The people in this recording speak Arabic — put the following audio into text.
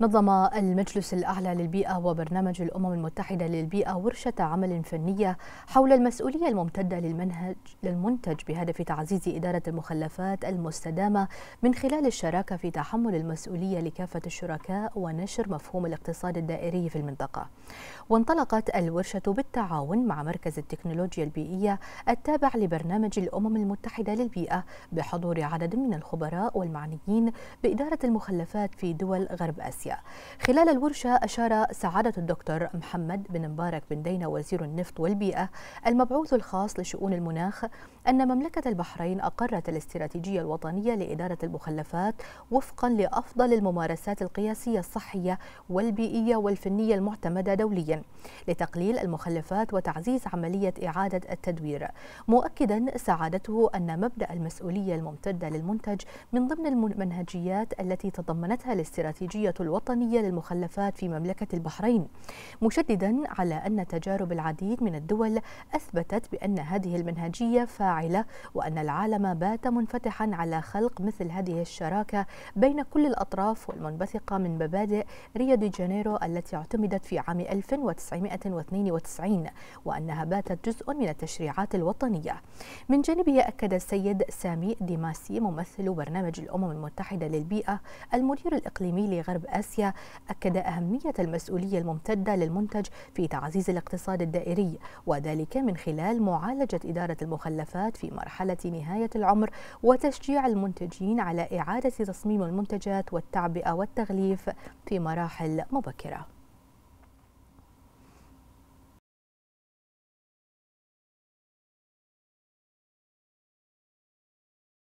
نظم المجلس الأعلى للبيئة وبرنامج الأمم المتحدة للبيئة ورشة عمل فنية حول المسؤولية الممتدة للمنهج للمنتج بهدف تعزيز إدارة المخلفات المستدامة من خلال الشراكة في تحمل المسؤولية لكافة الشركاء ونشر مفهوم الاقتصاد الدائري في المنطقة. وانطلقت الورشة بالتعاون مع مركز التكنولوجيا البيئية التابع لبرنامج الأمم المتحدة للبيئة بحضور عدد من الخبراء والمعنيين بإدارة المخلفات في دول غرب آسيا. خلال الورشة أشار سعادة الدكتور محمد بن مبارك بن دينا وزير النفط والبيئة المبعوث الخاص لشؤون المناخ أن مملكة البحرين أقرت الاستراتيجية الوطنية لإدارة المخلفات وفقا لأفضل الممارسات القياسية الصحية والبيئية والفنية المعتمدة دوليا لتقليل المخلفات وتعزيز عملية إعادة التدوير. مؤكدا سعادته أن مبدأ المسؤولية الممتدة للمنتج من ضمن المنهجيات التي تضمنتها الاستراتيجية الوطنية للمخلفات في مملكة البحرين مشددا على أن تجارب العديد من الدول أثبتت بأن هذه المنهجية فاعلة وأن العالم بات منفتحا على خلق مثل هذه الشراكة بين كل الأطراف والمنبثقة من مبادئ ريو دي جانيرو التي اعتمدت في عام 1992 وأنها باتت جزء من التشريعات الوطنية. من جانبه أكد السيد سامي ديماسي ممثل برنامج الأمم المتحدة للبيئة المدير الإقليمي لغرب آسيا أكد أهمية المسؤولية الممتدة للمنتج في تعزيز الاقتصاد الدائري وذلك من خلال معالجة إدارة المخلفات في مرحلة نهاية العمر وتشجيع المنتجين على إعادة تصميم المنتجات والتعبئة والتغليف في مراحل مبكرة.